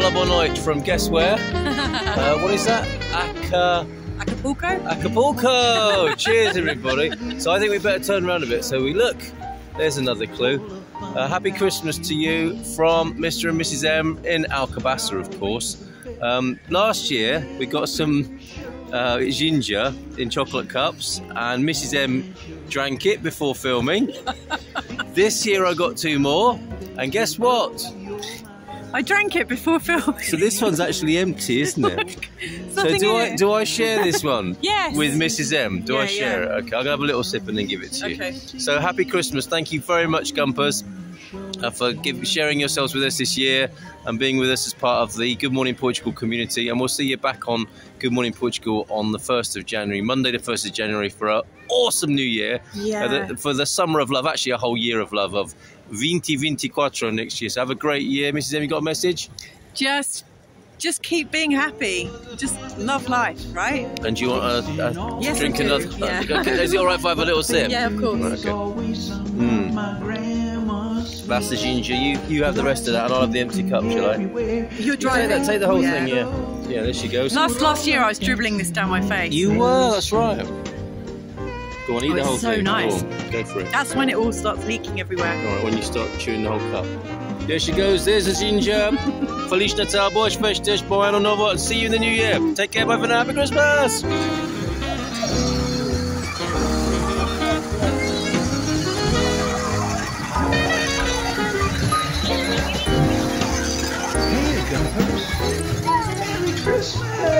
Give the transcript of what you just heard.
night from guess where? uh, what is that? Aka... Acapulco? Acapulco! Cheers, everybody. So I think we better turn around a bit. So we look. There's another clue. Uh, happy Christmas to you from Mr. and Mrs. M in Alcobaça, of course. Um, last year we got some uh, ginger in chocolate cups, and Mrs. M drank it before filming. this year I got two more, and guess what? I drank it before filming. So this one's actually empty, isn't it? so do I do I share this one? yes. With Mrs. M? Do Yeah, I share yeah. it? Okay, I'll have a little sip and then give it to you. Okay. So happy Christmas! Thank you very much, Gumpers, uh, for give, sharing yourselves with us this year and being with us as part of the Good Morning Portugal community. And we'll see you back on Good Morning Portugal on the first of January, Monday, the first of January, for an awesome New Year. Yeah. Uh, the- for the summer of love, actually a whole year of love of 2024 next year. So have a great year, Mrs. M. You got a message? Just, just keep being happy. Just love life, right? And do you want a, a Yes, I drink another? yeah. Okay, Is it all right if I have a little sip? Yeah, of course. Okay. Mm. That's the ginger. You you have the rest of that, and I'll have the empty cup, shall I? You're Take driving. that. Take the whole Yeah. thing. Yeah. Yeah. There she goes. Last last year, I was dribbling this down my face. You were. That's right. Go on, eat Oh, the whole so thing. nice. Go, for it. That's when it all starts leaking everywhere. All right. When you start chewing the whole cup. There she goes. There's the ginger. Feliz Natal, i don't know what. See you in the new year. Take care. Bye for now. Happy Christmas. Christmas.